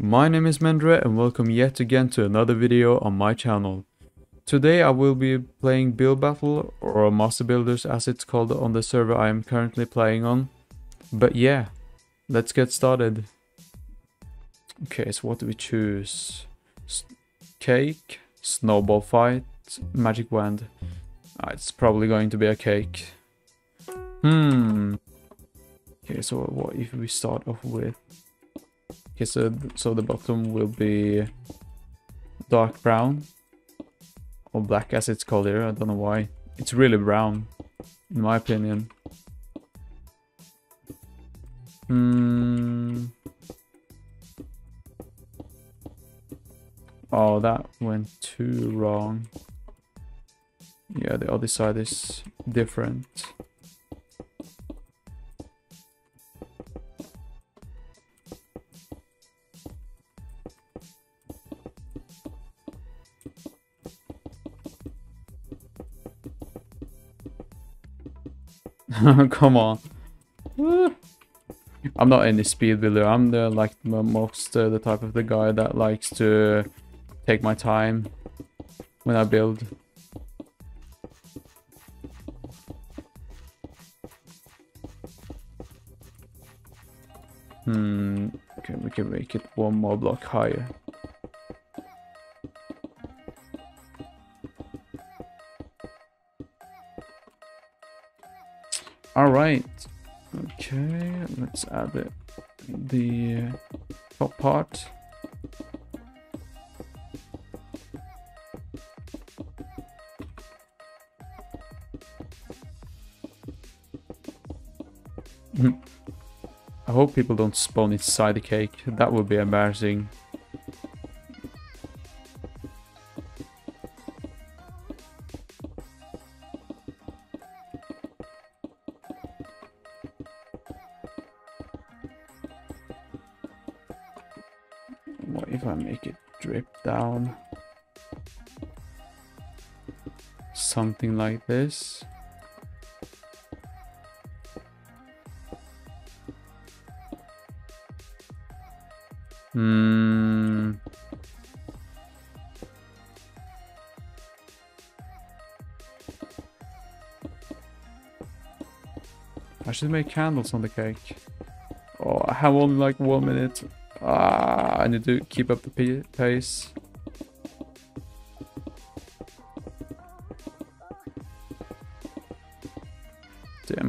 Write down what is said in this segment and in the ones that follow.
My name is Mendre and welcome yet again to another video on my channel. Today I will be playing Build Battle or Master Builders as it's called on the server I am currently playing on. But yeah, let's get started. Okay, so what do we choose? S cake, snowball fight, magic wand. Ah, it's probably going to be a cake. Hmm. Okay, so what if we start off with Okay, so, so the bottom will be dark brown. Or black as it's called here, I don't know why. It's really brown, in my opinion. Hmm. Oh, that went too wrong. Yeah, the other side is different. Come on. I'm not any speed builder. I'm the like most uh, the type of the guy that likes to take my time when I build. Hmm. Okay, we can make it one more block higher. All right. Okay, let's add the, the top part. Hmm. I hope people don't spawn inside the cake. That would be embarrassing. Something like this. Hmm. I should make candles on the cake. Oh, I have only like one minute. Ah, I need to keep up the pace.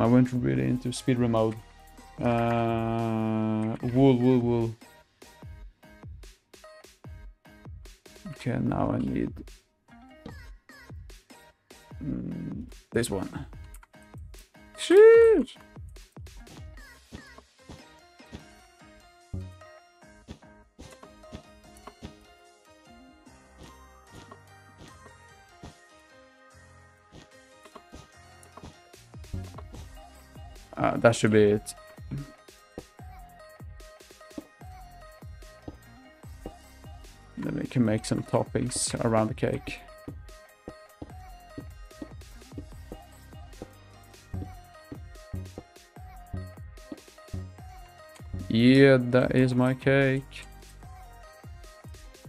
Went really into speedrun mode. Uh, wool, wool, wool. Okay, now I need mm, this one. Sheesh! Uh, that should be it. Then we can make some toppings around the cake. Yeah, that is my cake.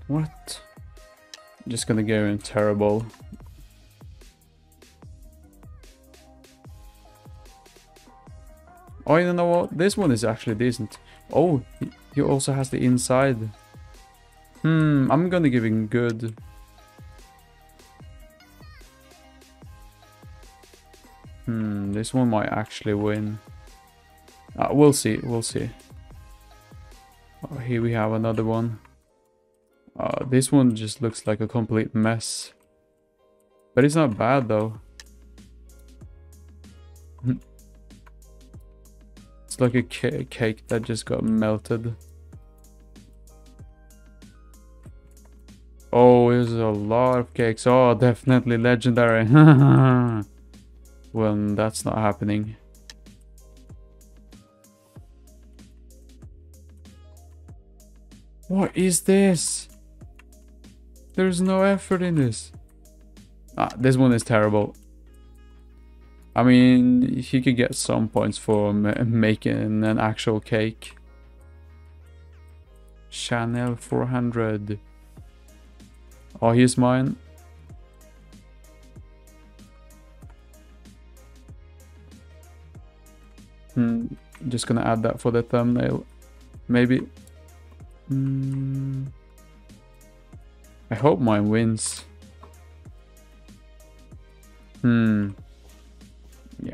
What? I'm just gonna go in terrible. This one is actually decent. Oh, he also has the inside. Hmm, I'm gonna give him good. Hmm, this one might actually win. Uh, we'll see, we'll see. Oh, here we have another one. Uh, this one just looks like a complete mess. But it's not bad though. Like a cake that just got melted. Oh, there's a lot of cakes. Oh, definitely legendary. well, that's not happening. What is this? There's no effort in this. Ah, this one is terrible. I mean, he could get some points for making an actual cake. Chanel 400. Oh, here's mine. Hmm, just gonna add that for the thumbnail. Maybe. Hmm. I hope mine wins. Hmm.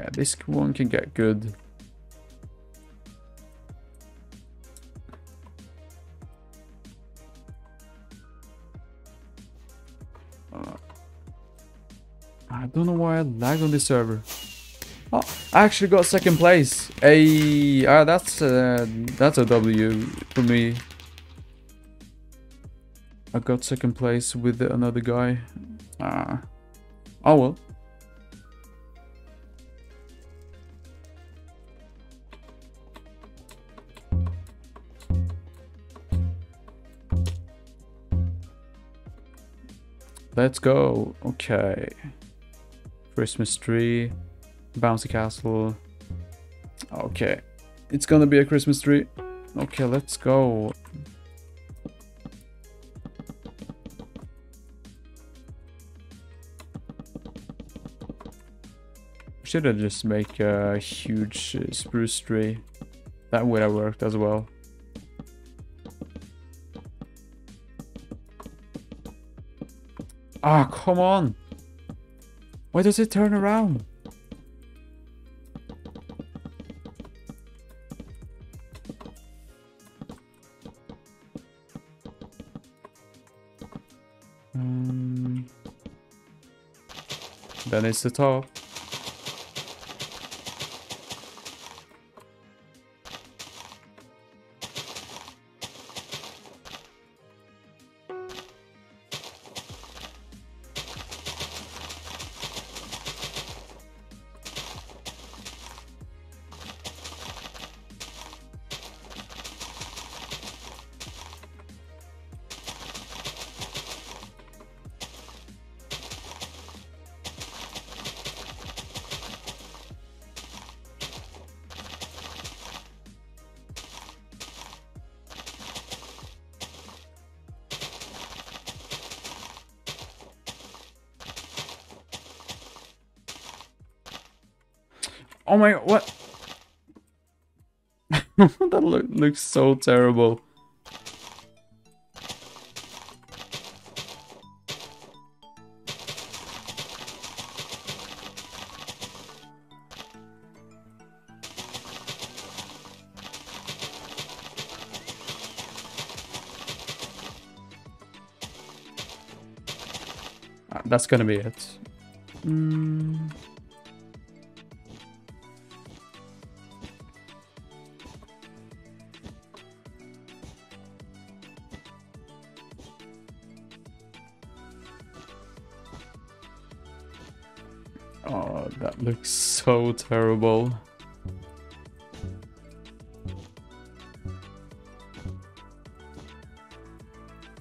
Yeah, this one can get good. Uh, I don't know why I lag on this server. Oh, I actually got second place. Hey, uh, that's uh, that's a W for me. I got second place with another guy. Ah, oh well. Let's go. Okay. Christmas tree. Bouncy castle. Okay. It's gonna be a Christmas tree. Okay, let's go. Should I just make a huge spruce tree? That would have worked as well. Ah, come on! Why does it turn around? Um, then it's the top. Oh my, what? that look, looks so terrible. Ah, that's gonna be it. Mm. Oh, that looks so terrible.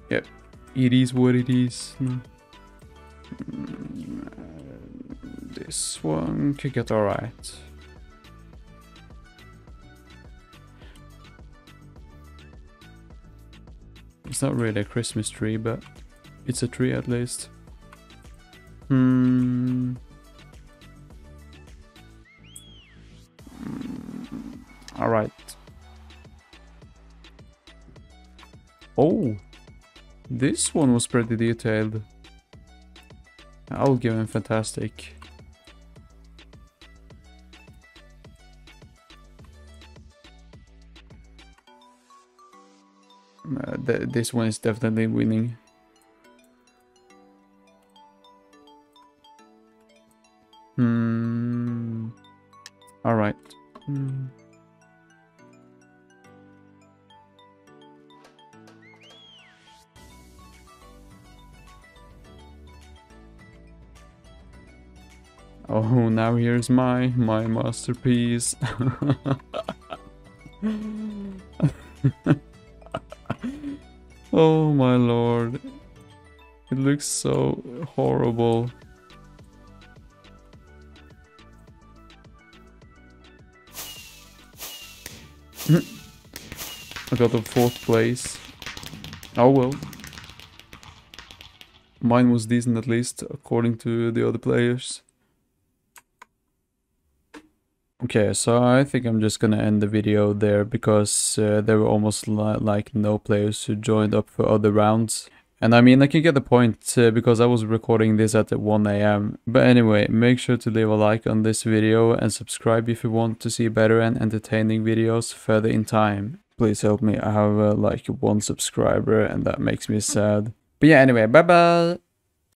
Yep, it is what it is. Hmm. Mm, This one could get alright. It's not really a Christmas tree, but it's a tree at least. Hmm. All right. Oh, this one was pretty detailed. I'll give him fantastic. Uh, th this one is definitely winning. Oh, now here's my my masterpiece. oh my lord. It looks so horrible. I got the fourth place. Oh well. Mine was decent at least, according to the other players. Okay, so I think I'm just gonna end the video there because uh, there were almost li like no players who joined up for other rounds. And I mean, I can get the point uh, because I was recording this at 1 a.m. But anyway, make sure to leave a like on this video and subscribe if you want to see better and entertaining videos further in time. Please help me, I have uh, like one subscriber and that makes me sad. But yeah, anyway, bye bye!